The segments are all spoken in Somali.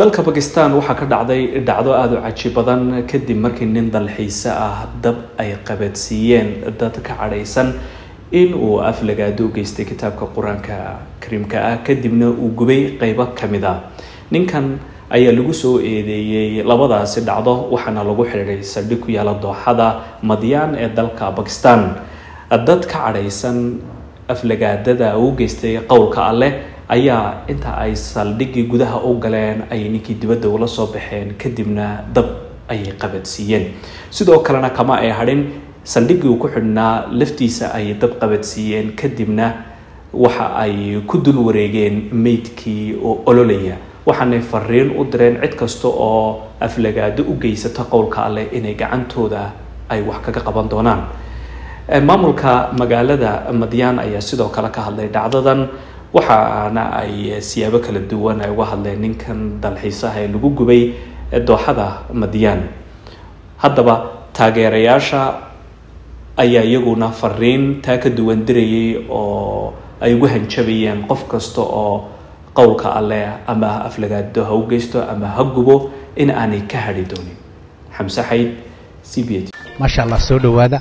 dalka bakistan waxaa ka dhacday dhacdo aada u caji badan kadib markii nin dalxiise ah dab ay qabadsiiyeen dad ka cadhaysan in uu aflagaado u geystay kitaabka qur'aanka kariimka ah kadibna uu gubay qeybo ka mid a ninkan ayaa lagu soo eedeeyey labadaasi dhacdo waxaana lagu xidhiiday saldhig ku yaalla dooxada madyaan ee dalka bakistan dad ka cadhaysan aflagaadada uu geystay qowlka alleh ayaa inta ay saldhiggii gudaha u galeen ayay ninkii dibadda ula soo baxeen kadibna dab ayay qabadsiiyeen sidoo kalena kama ay hadhin saldhiggii uu ku xidhnaa laftiisa ayay dab qabadsiiyeen kadibna waxa ay ku dul wareegeen meydkii oo ololaya. Waxaanay fariin u direen cid kasta oo aflagaado u geysata qowlka alleh inay gacantooda ay wax kaga qaban doonaan. Maamulka magaalada madyaan ayaa sidoo kale ka hadlay dhacdadan waxaana ay siyaabo kala duwan ay uga hadleen ninkan dalxiisaha ee lagu gubay dooxada madyaan haddaba taageerayaasha ayaa iyaguna fariin taa ka duwan dirayay oo ay ugu hanjabayeen qof kasta oo qowlka alleh ama aflagaado ha u geysto ama ha gubo in aanay ka hadhi doonin. Xamse xayd c b maasha allah soo dhowaada.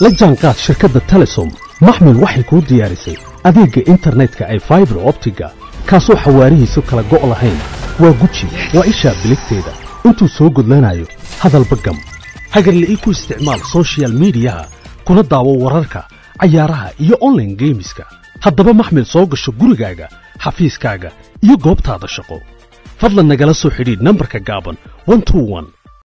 La jaanqaad shirkadda telesom. Maxmil waxay kuu diyaarisay adeegga internetka ay faibar optiga kaasoo xawaarihiisu kala go' lahayn waa guji waa ishaa biligteeda. Intuu soo gudlanayo hadalba gam hagarla ii ku isticmaal sochial midiyaha kuna daawo wararka cayaaraha iyo onlaine geemiska haddaba maxmil soo gasho gurigaaga xafiiskaaga iyo goobtaada shaqo. Fadlan nagala soo xidhiidh nambarka gaaban